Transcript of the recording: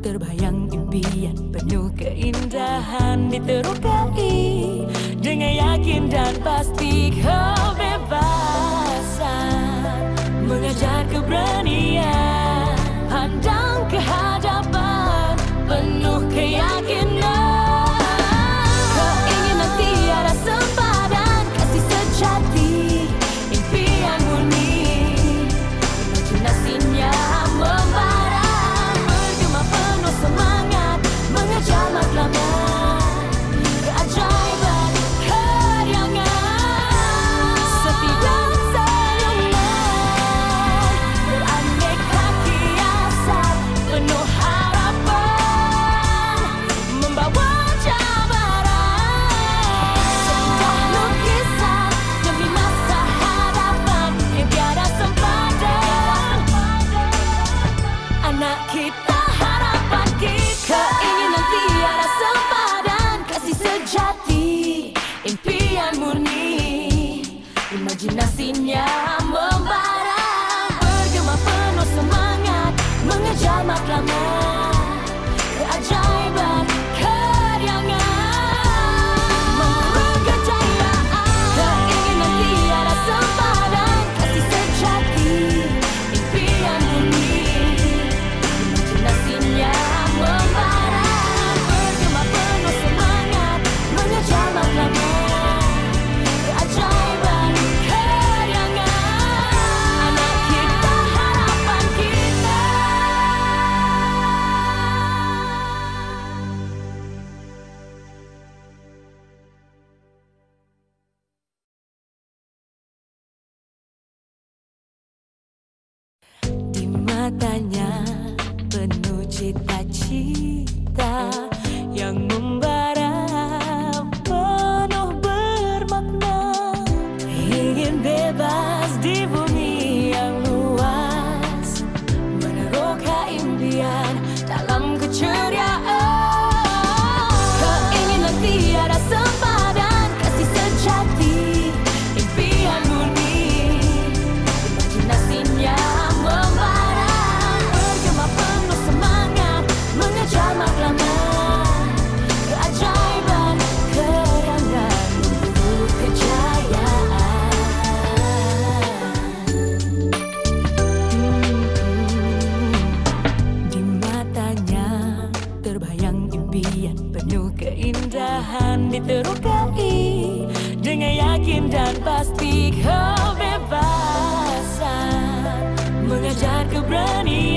terbayang impian penuh keindahan diterukai dengan yakin dan pasti kau más clamar. дальняя akan diterukai dengan yakin dan pasti kebebasan mengajar keberanian.